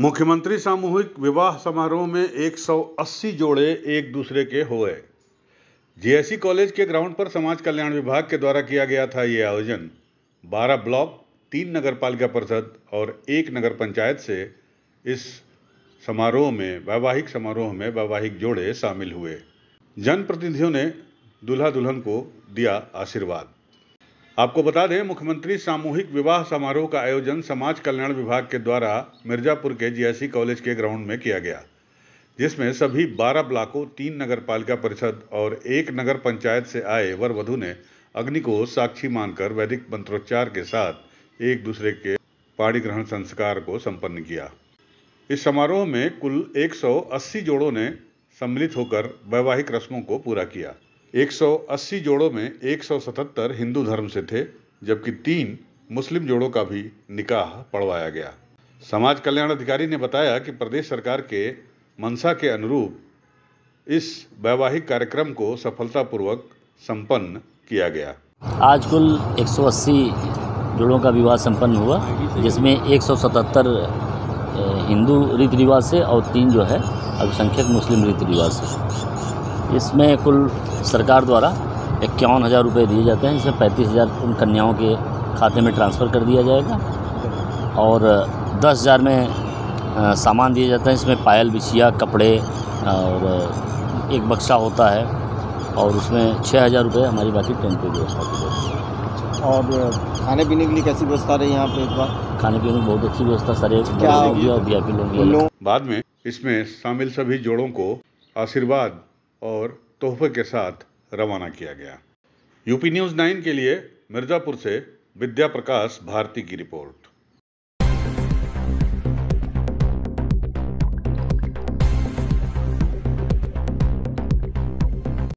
मुख्यमंत्री सामूहिक विवाह समारोह में 180 जोड़े एक दूसरे के हुए। जीएससी कॉलेज के ग्राउंड पर समाज कल्याण विभाग के द्वारा किया गया था ये आयोजन। 12 ब्लॉक, तीन नगर पालिका परिषद और एक नगर पंचायत से इस समारोह में, वैवाहिक समारोह में वैवाहिक जोड़े शामिल हुए। जनप्रतिनिधियों ने दूल्हा दुल्हन को दिया आशीर्वाद। आपको बता दें, मुख्यमंत्री सामूहिक विवाह समारोह का आयोजन समाज कल्याण विभाग के द्वारा मिर्जापुर के जीएससी कॉलेज के ग्राउंड में किया गया। जिसमें सभी 12 ब्लॉकों, तीन नगर पालिका परिषद और एक नगर पंचायत से आए वर वधु ने अग्नि को साक्षी मानकर वैदिक मंत्रोच्चार के साथ एक दूसरे के पाणी ग्रहण संस्कार को संपन्न किया। इस समारोह में कुल 180 जोड़ों ने सम्मिलित होकर वैवाहिक रस्मों को पूरा किया। 180 जोड़ों में 177 हिंदू धर्म से थे, जबकि तीन मुस्लिम जोड़ों का भी निकाह पढ़वाया गया। समाज कल्याण अधिकारी ने बताया कि प्रदेश सरकार के मनसा के अनुरूप इस वैवाहिक कार्यक्रम को सफलतापूर्वक संपन्न किया गया। आज कुल 180 जोड़ों का विवाह संपन्न हुआ, जिसमें 177 हिंदू रीति रिवाज से और तीन जो है अल्पसंख्यक मुस्लिम रीति रिवाज से। इसमें कुल सरकार द्वारा इक्यावन हज़ार रुपये दिए जाते हैं। जिसमें पैंतीस हज़ार उन कन्याओं के खाते में ट्रांसफ़र कर दिया जाएगा। और दस हज़ार में सामान दिया जाता है। इसमें पायल बिछिया कपड़े और एक बक्सा होता है। और उसमें छः हज़ार रुपये हमारी बाकी टेंट की व्यवस्था की जाती है। और खाने पीने के लिए कैसी व्यवस्था रही यहाँ पे एक बार? खाने पीने की बहुत अच्छी व्यवस्था सारे क्या और वी आई पी लोग बाद में इसमें शामिल सभी जोड़ों को आशीर्वाद और तोहफे के साथ रवाना किया गया। यूपी न्यूज़ नाइन के लिए मिर्ज़ापुर से विद्या प्रकाश भारती की रिपोर्ट।